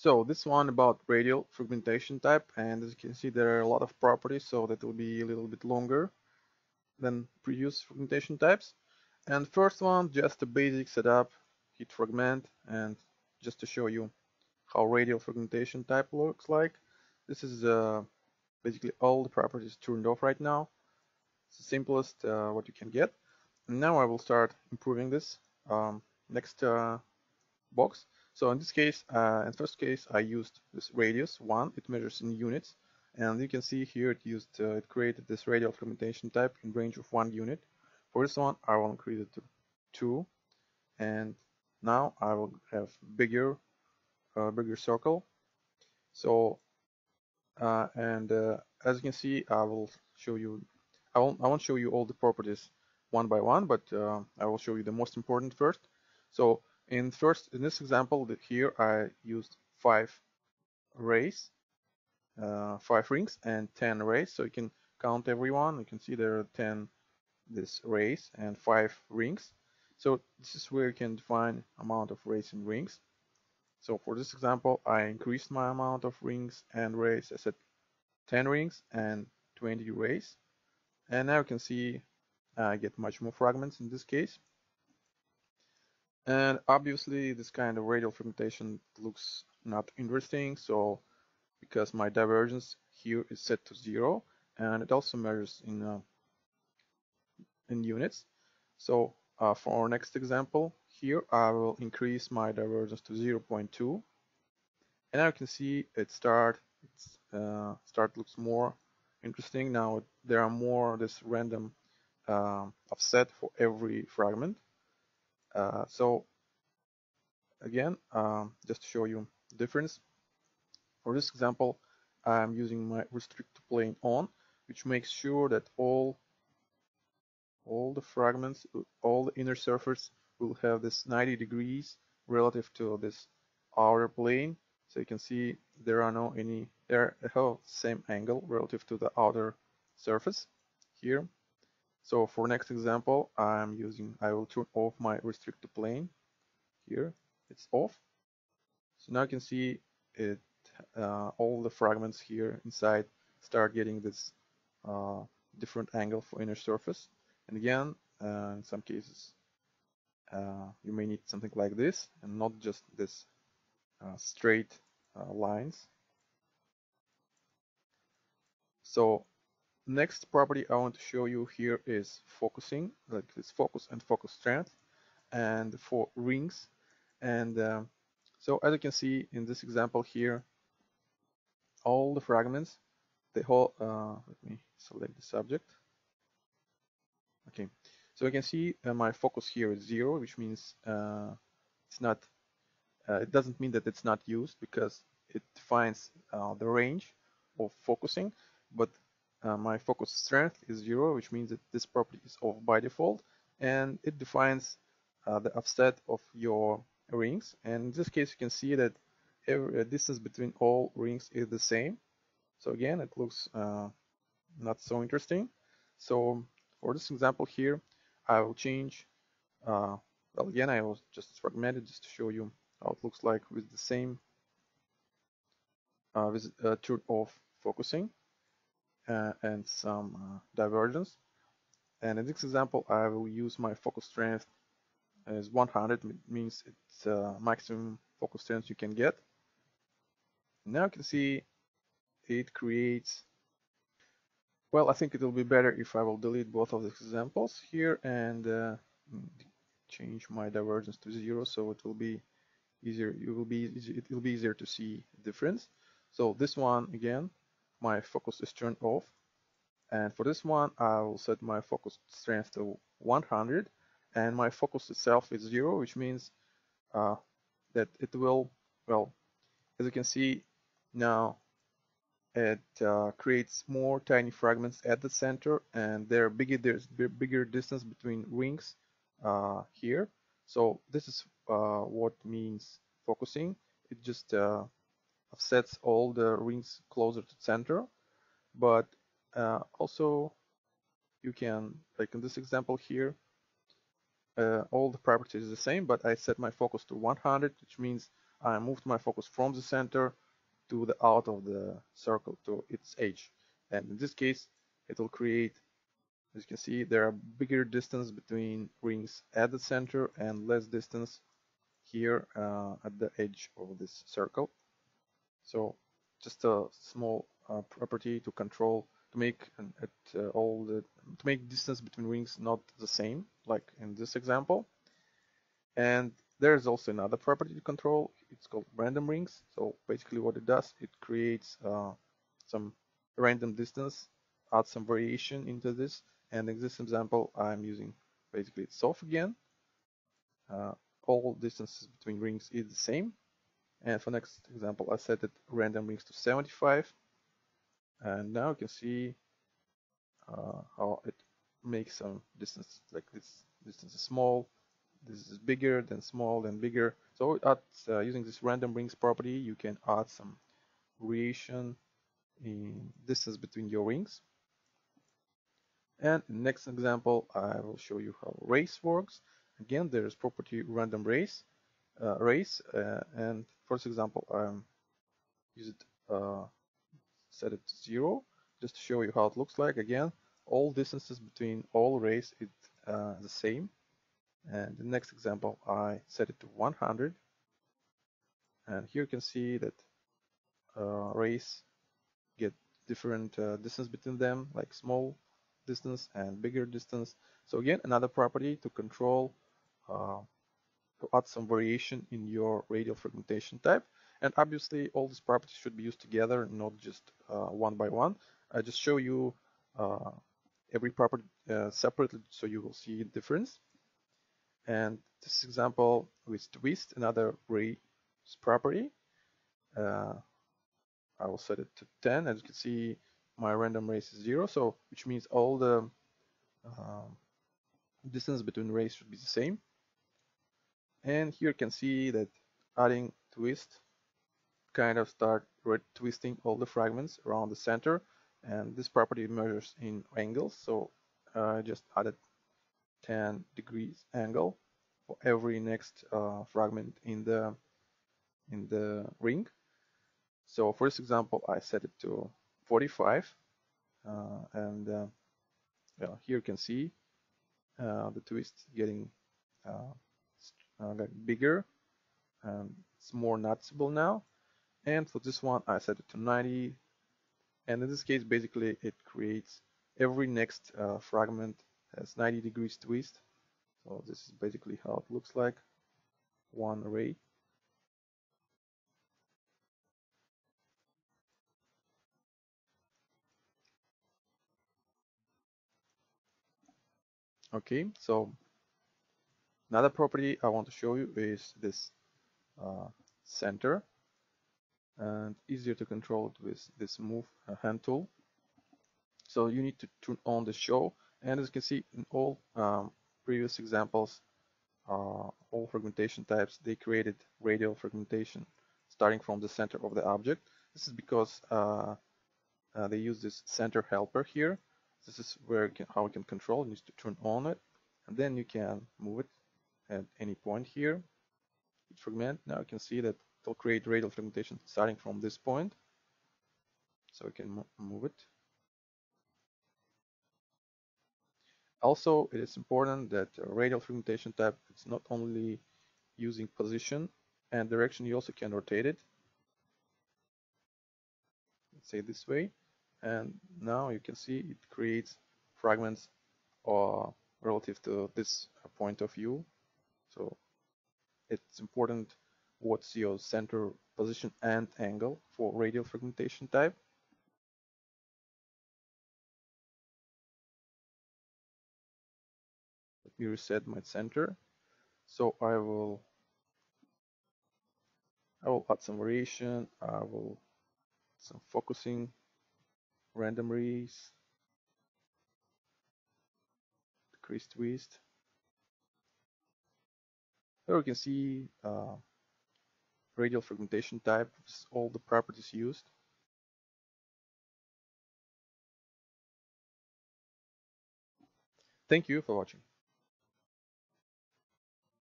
So this one about radial fragmentation type, and as you can see, there are a lot of properties, so that will be a little bit longer than previous fragmentation types. And first one, just a basic setup, hit fragment, and just to show you how radial fragmentation type looks like. This is uh, basically all the properties turned off right now. It's the simplest uh, what you can get. And now I will start improving this. Um, next uh, box. So in this case, uh, in first case, I used this radius one. It measures in units, and you can see here it used uh, it created this radial fragmentation type in range of one unit. For this one, I will increase it to two, and now I will have bigger, uh, bigger circle. So, uh, and uh, as you can see, I will show you. I won't. I won't show you all the properties one by one, but uh, I will show you the most important first. So in first, in this example here I used five rays, uh, five rings and 10 rays. So you can count everyone. You can see there are 10 this rays and five rings. So this is where you can define amount of rays and rings. So for this example, I increased my amount of rings and rays. I said 10 rings and 20 rays. And now you can see I get much more fragments in this case. And obviously this kind of radial fragmentation looks not interesting. So because my divergence here is set to zero and it also measures in uh, in units. So uh, for our next example here, I will increase my divergence to 0.2. And now you can see it start, it's, uh, start looks more interesting. Now there are more this random uh, offset for every fragment. Uh, so again, um, just to show you difference, for this example, I'm using my restrict plane on, which makes sure that all all the fragments, all the inner surface will have this 90 degrees relative to this outer plane. So you can see there are no any, they have same angle relative to the outer surface here. So for next example, I'm using, I will turn off my restricted plane here. It's off. So now you can see it, uh, all the fragments here inside start getting this uh, different angle for inner surface. And again, uh, in some cases, uh, you may need something like this and not just this uh, straight uh, lines. So next property I want to show you here is focusing, like this focus and focus strength, and for rings. And uh, so as you can see in this example here, all the fragments, the whole, uh, let me select the subject. Okay, so you can see uh, my focus here is zero, which means uh, it's not, uh, it doesn't mean that it's not used because it defines uh, the range of focusing, but uh, my focus strength is zero, which means that this property is off by default, and it defines uh, the offset of your rings. And in this case, you can see that every uh, distance between all rings is the same. So again, it looks uh, not so interesting. So for this example here, I will change, uh, well again, I will just fragment it just to show you how it looks like with the same, uh, with turn off focusing uh, and some uh, divergence. And in this example, I will use my focus strength as 100, means it's uh, maximum focus strength you can get. Now you can see it creates, well, I think it will be better if I will delete both of the examples here and uh, change my divergence to zero so it will be easier, it will be, it will be easier to see difference. So this one again, my focus is turned off. And for this one, I will set my focus strength to 100 and my focus itself is zero, which means uh, that it will, well, as you can see now, it uh, creates more tiny fragments at the center and there are bigger, there's bigger distance between rings uh, here. So this is uh, what means focusing. It just uh, offsets all the rings closer to center but uh, also you can like in this example here uh, all the properties is the same but I set my focus to 100 which means I moved my focus from the center to the out of the circle to its edge. And in this case, it will create, as you can see, there are bigger distance between rings at the center and less distance here uh, at the edge of this circle. So just a small uh, property to control to make it uh, all the to make distance between rings not the same like in this example. And there's also another property to control. It's called random rings. So basically what it does it creates uh, some random distance adds some variation into this. And in this example I'm using basically soft again. Uh, all distances between rings is the same and for next example I set it random rings to 75 and now you can see uh, how it makes some distance like this distance is small this is bigger then small then bigger. So at, uh, using this random rings property you can add some variation in distance between your rings and next example I will show you how rays works. Again there is property random rays rays uh, and first example I'm use it uh, set it to zero just to show you how it looks like. Again all distances between all rays is uh, the same. And the next example I set it to 100 and here you can see that uh, rays get different uh, distance between them like small distance and bigger distance. So again another property to control uh, to add some variation in your radial fragmentation type. And obviously all these properties should be used together not just uh, one by one. I just show you uh, every property uh, separately so you will see difference. And this example with twist another rays property. Uh, I will set it to 10 as you can see my random rays is zero. So which means all the um, distance between rays should be the same and here you can see that adding twist kind of start twisting all the fragments around the center. And this property measures in angles. So I just added 10 degrees angle for every next uh, fragment in the in the ring. So for this example I set it to 45 uh, and uh, well, here you can see uh, the twist getting uh, uh, bigger and it's more noticeable now. And for this one I set it to 90 and in this case basically it creates every next uh, fragment has 90 degrees twist. So this is basically how it looks like. One array. Okay so another property I want to show you is this uh, center and easier to control it with this move uh, hand tool. So you need to turn on the show and as you can see in all um, previous examples uh, all fragmentation types they created radial fragmentation starting from the center of the object. This is because uh, uh, they use this center helper here. This is where can, how we can control. You need to turn on it and then you can move it at any point here. Fragment. Now you can see that it'll create radial fragmentation starting from this point. So we can move it. Also, it is important that radial fragmentation type is not only using position and direction, you also can rotate it. Let's say this way. And now you can see it creates fragments or relative to this point of view. So it's important what's your center position and angle for radial fragmentation type. Let me reset my center. So I will I will add some variation. I will some focusing, random rays, decrease twist. Here we can see uh, radial fragmentation type all the properties used. Thank you for watching.